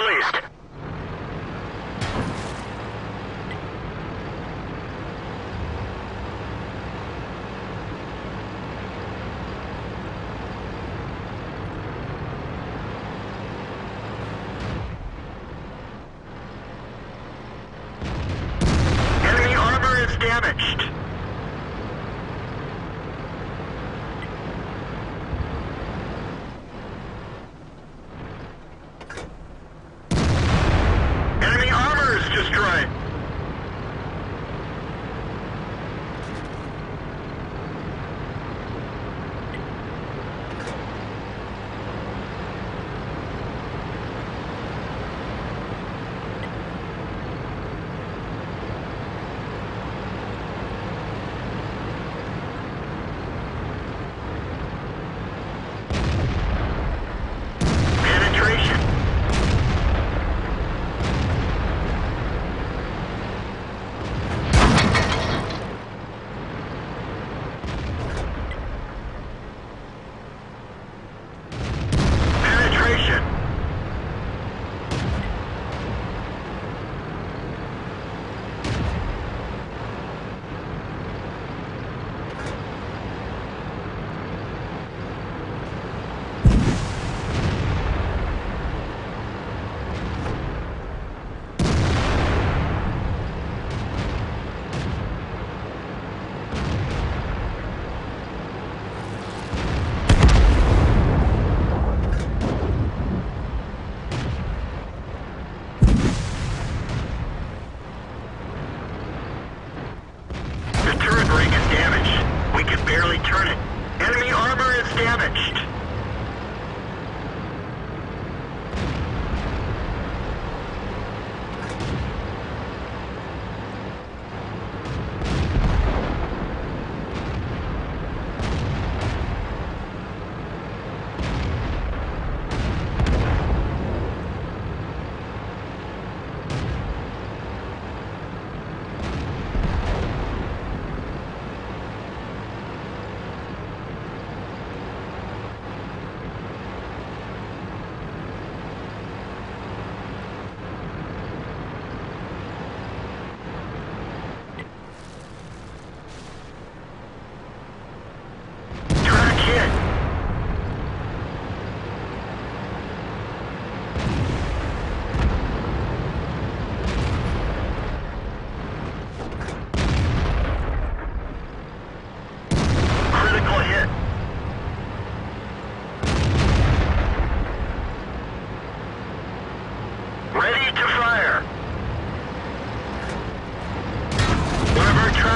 released. Enemy armor is damaged. damaged.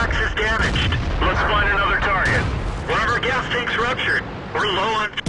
box is damaged. Let's find another target. One of our gas tanks ruptured. We're low on...